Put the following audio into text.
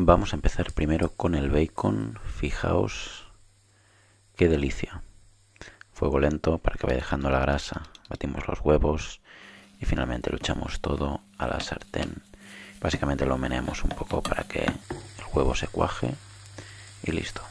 Vamos a empezar primero con el bacon. Fijaos qué delicia. Fuego lento para que vaya dejando la grasa. Batimos los huevos y finalmente lo echamos todo a la sartén. Básicamente lo meneamos un poco para que el huevo se cuaje y listo.